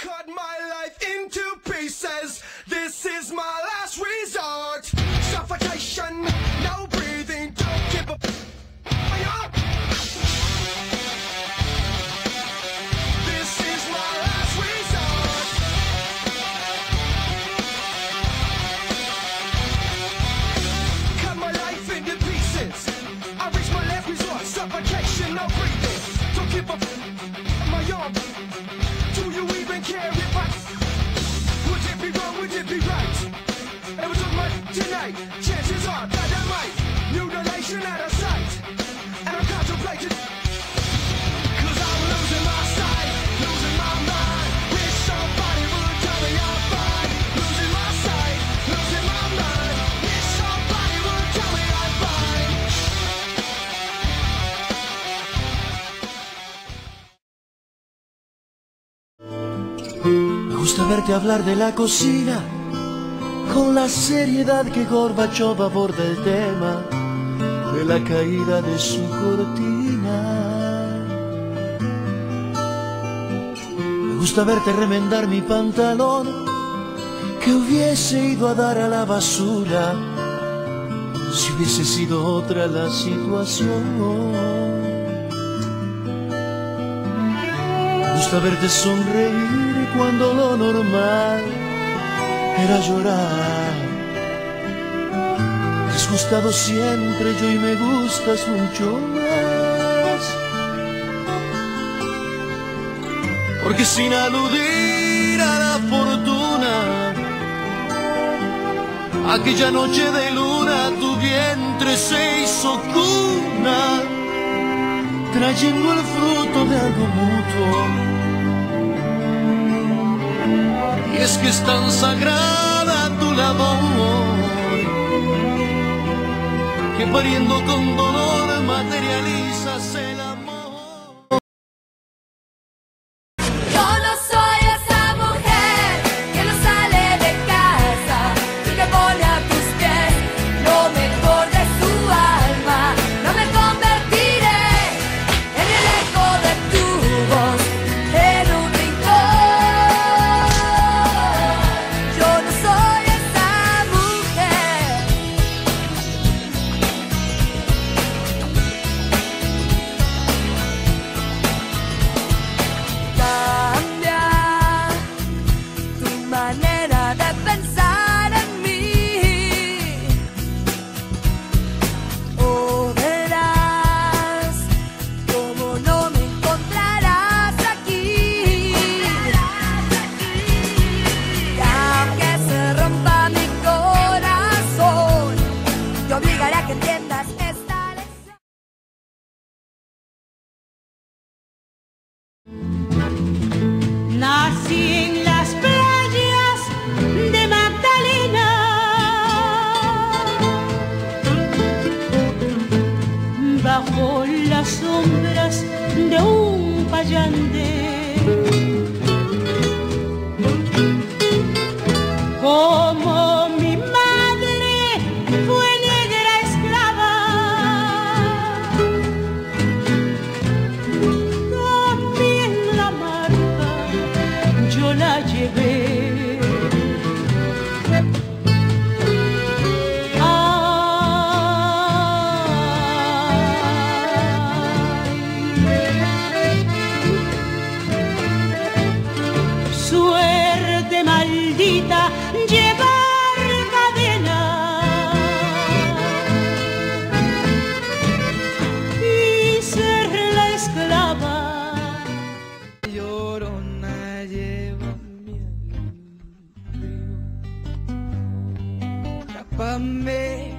cut my life into pieces. This is my last resort. Suffocation, no breathing, don't give up. This is my last resort. Cut my life into pieces. I reach my last resort. Suffocation, no breathing. Don't give a gusta verte hablar de la cocina con la seriedad que Gorbachov aborda el tema de la caída de su cortina. Me gusta verte remendar mi pantalón que hubiese ido a dar a la basura si hubiese sido otra la situación. Me gusta verte sonreír cuando lo normal era llorar. Te has gustado siempre yo y me gustas mucho más. Porque sin aludir a la fortuna, aquella noche de luna tu vientre se hizo cuna trayendo el fruto de algo mutuo. Y es que es tan sagrada tu labor, que pariendo con dolor materializas el las sombras de un payante. Tápame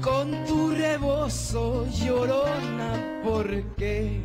con tu rebozo, llorona, porque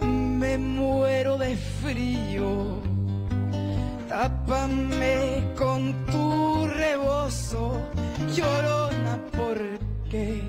me muero de frío. Tápame con tu rebozo, llorona, porque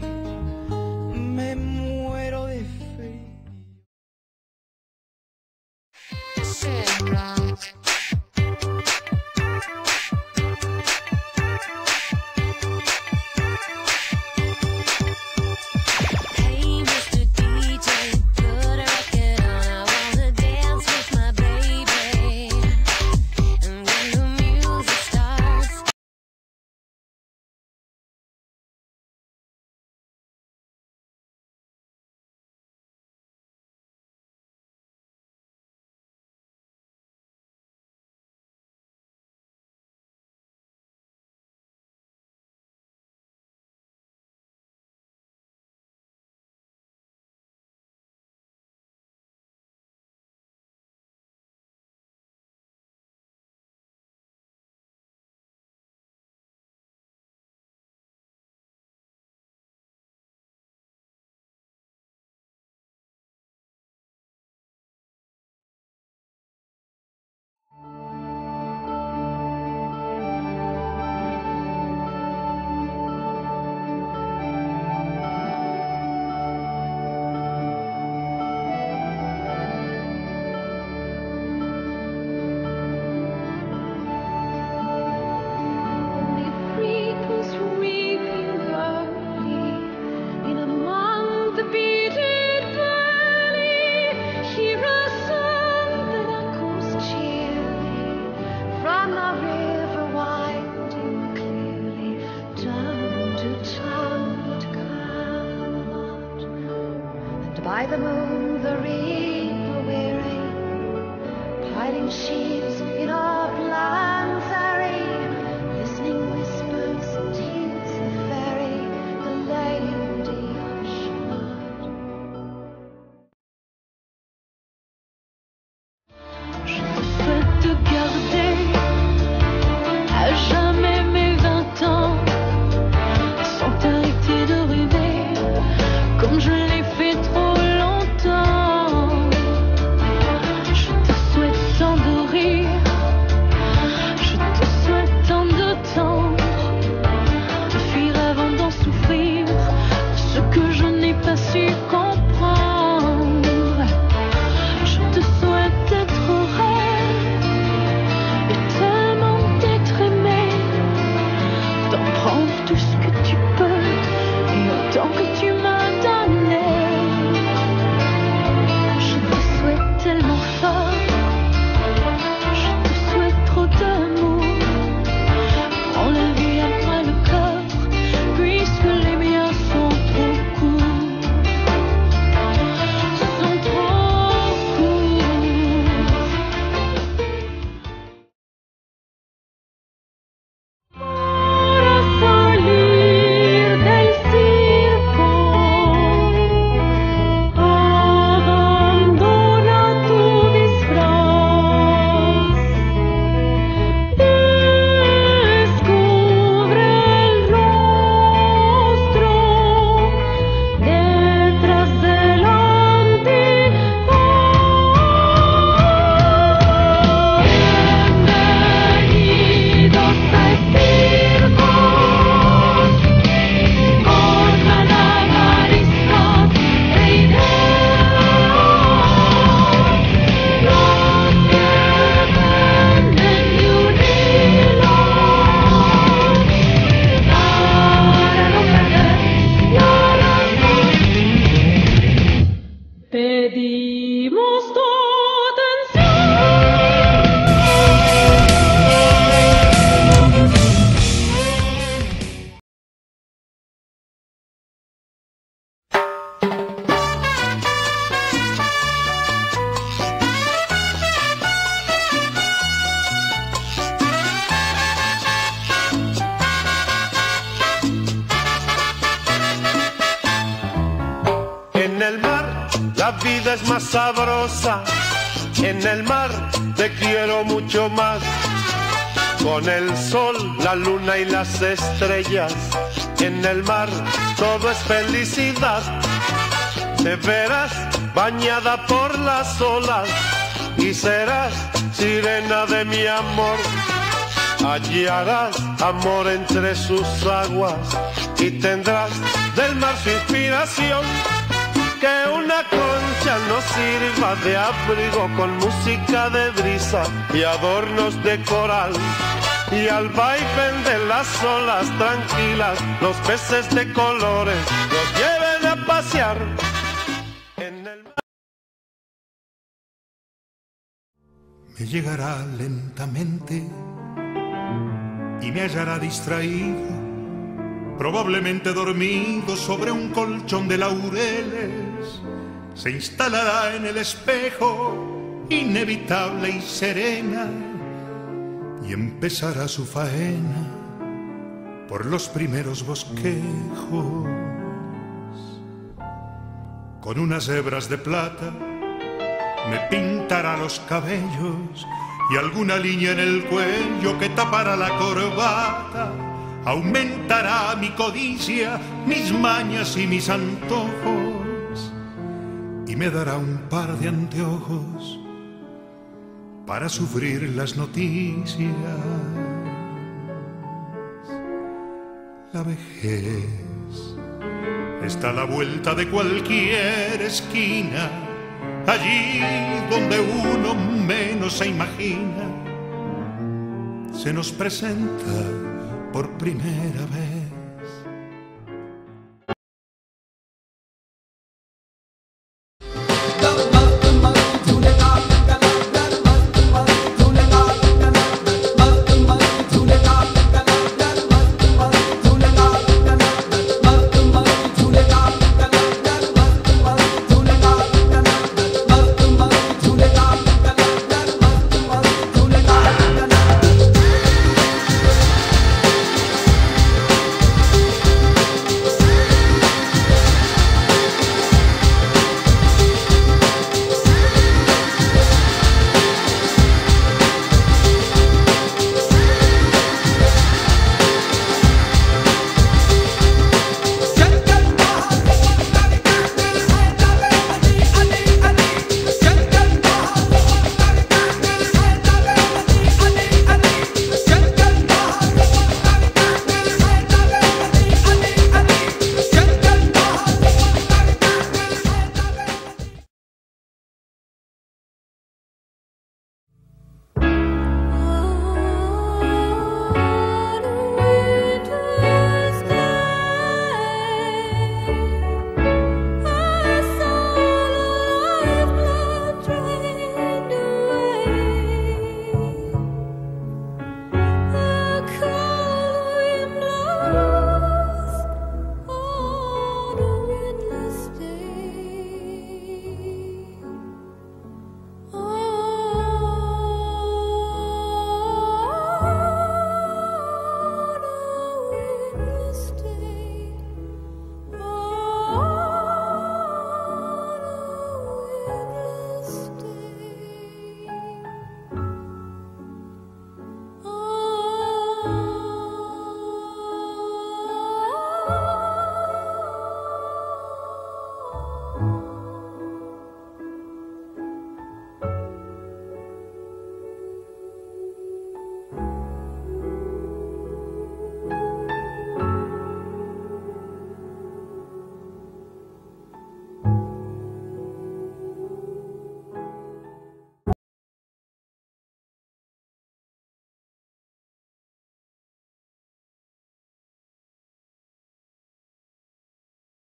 By the moon, the reaper weary, piling sheep. Sabrosa. En el mar te quiero mucho más. Con el sol, la luna y las estrellas. En el mar todo es felicidad. Te verás bañada por las olas y serás sirena de mi amor. Allí harás amor entre sus aguas y tendrás del mar su inspiración. Que una nos sirva de abrigo con música de brisa y adornos de coral. Y al vaivén de las olas tranquilas, los peces de colores nos lleven a pasear en el mar. me llegará lentamente y me hallará distraído, probablemente dormido sobre un colchón de laureles. Se instalará en el espejo, inevitable y serena, y empezará su faena por los primeros bosquejos. Con unas hebras de plata me pintará los cabellos y alguna línea en el cuello que tapará la corbata. Aumentará mi codicia, mis mañas y mis antojos y me dará un par de anteojos para sufrir las noticias. La vejez está a la vuelta de cualquier esquina, allí donde uno menos se imagina, se nos presenta por primera vez.